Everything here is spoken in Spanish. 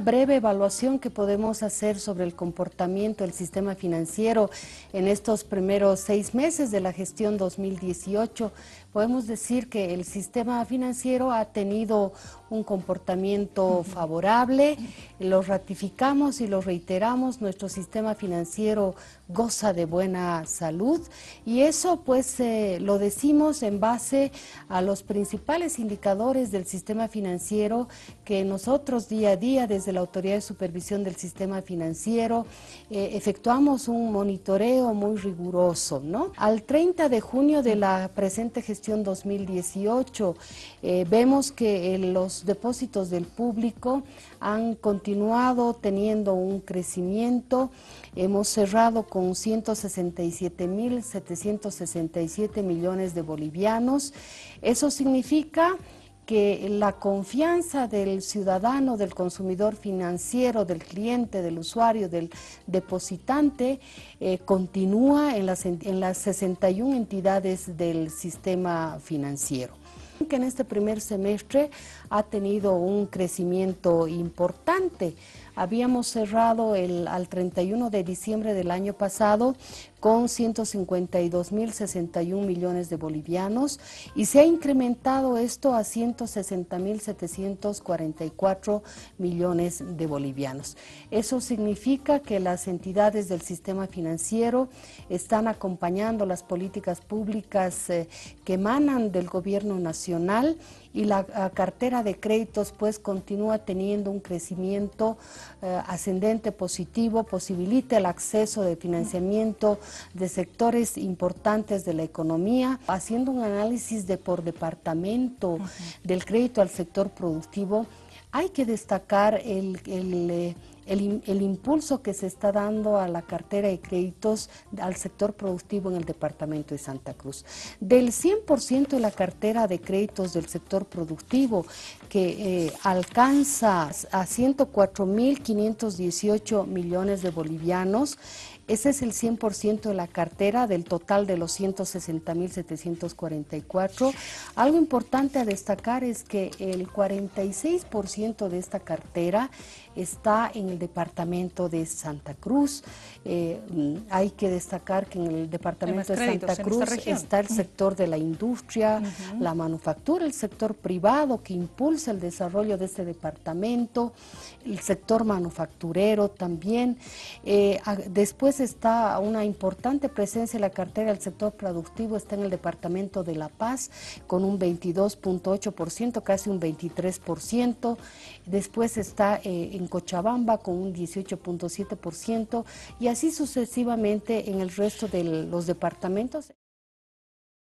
breve evaluación que podemos hacer sobre el comportamiento del sistema financiero en estos primeros seis meses de la gestión 2018, podemos decir que el sistema financiero ha tenido un comportamiento favorable, lo ratificamos y lo reiteramos, nuestro sistema financiero goza de buena salud y eso pues eh, lo decimos en base a los principales indicadores del sistema financiero que nosotros día a día desde la Autoridad de Supervisión del Sistema Financiero eh, efectuamos un monitoreo muy riguroso. ¿no? Al 30 de junio de la presente gestión 2018 eh, vemos que los depósitos del público han continuado teniendo un crecimiento. Hemos cerrado con 167.767 millones de bolivianos. Eso significa que la confianza del ciudadano, del consumidor financiero, del cliente, del usuario, del depositante, eh, continúa en las, en las 61 entidades del sistema financiero que en este primer semestre ha tenido un crecimiento importante. Habíamos cerrado el, al 31 de diciembre del año pasado con 152.061 millones de bolivianos y se ha incrementado esto a 160.744 millones de bolivianos. Eso significa que las entidades del sistema financiero están acompañando las políticas públicas eh, que emanan del gobierno nacional y la cartera de créditos pues continúa teniendo un crecimiento eh, ascendente positivo, posibilita el acceso de financiamiento de sectores importantes de la economía, haciendo un análisis de por departamento del crédito al sector productivo, hay que destacar el, el el, impulso que se está dando a la cartera de créditos al sector productivo en el departamento de Santa Cruz. Del 100% de la cartera de créditos del sector productivo, que eh, alcanza a 104.518 millones de bolivianos, ese es el 100% de la cartera del total de los 160.744. Algo importante a destacar es que el 46% de esta cartera está en el departamento de Santa Cruz. Eh, hay que destacar que en el departamento de Santa Cruz está el sector de la industria, la manufactura, el sector privado que impulsa el desarrollo de este departamento, el sector manufacturero también. Eh, después está una importante presencia en la cartera del sector productivo, está en el departamento de La Paz con un 22.8%, casi un 23%. Después está eh, en Cochabamba con un 18.7% y así sucesivamente en el resto de los departamentos.